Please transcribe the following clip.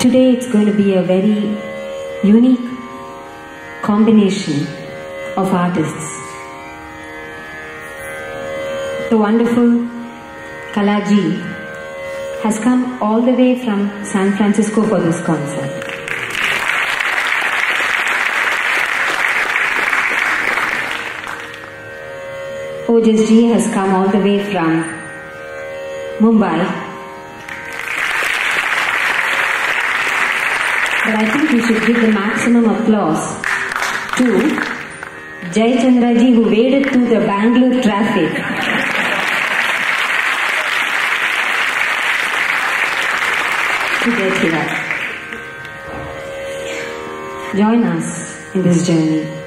Today it's going to be a very unique combination of artists. The wonderful Kalaji has come all the way from San Francisco for this concert. Ojasji has come all the way from Mumbai. But I think we should give the maximum applause to Jai Chandra ji who waded through the Bangalore traffic. Join us in this journey.